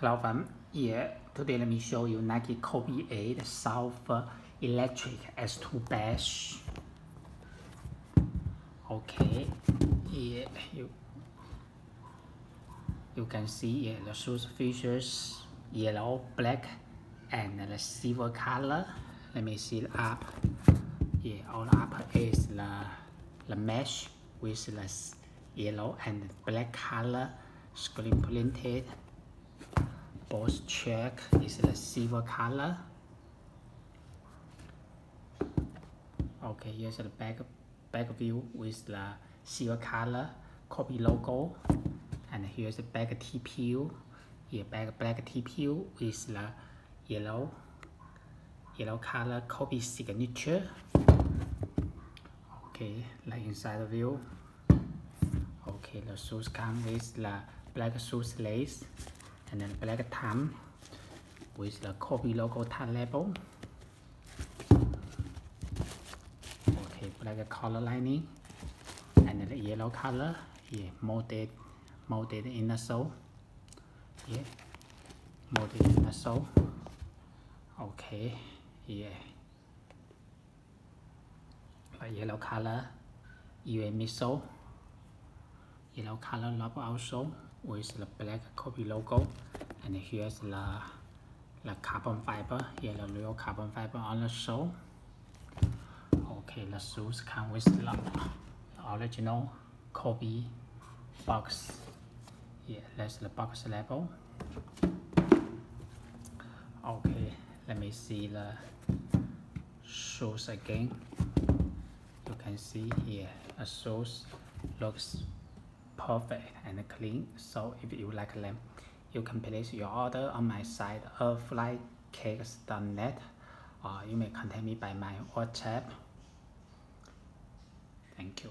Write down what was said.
Hello fam, yeah, today let me show you Nike Kobe 8 Sulfur Electric S2 Batch. Okay, yeah, you you can see here the shoes features yellow, black, and the silver color. Let me see the up. Yeah, all up is the the mesh with the yellow and black color screen printed both check is the silver color. Okay, here's the back back view with the silver color Kobe logo, and here's the back TPU. Here back black TPU with the yellow yellow color Kobe signature. Okay, like inside the view. Okay, the shoes come with the black shoes lace and then black thumb with the Kobe logo tag label. Okay, black color lining and the yellow color, yeah, molded, molded in the sole. Yeah, molded in the sole. Okay, yeah. The yellow color, even midsole. Yellow color rubber also with the black Kobe logo. And here's the, the carbon fiber here the real carbon fiber on the sole okay the shoes come with the, original Kobe box. Yeah that's the box label okay let me see the shoes again. You can see here the shoes looks perfect and clean. So if you like them, you can place your order on my site airflykicks.net or uh, you may contact me by my WhatsApp. Thank you.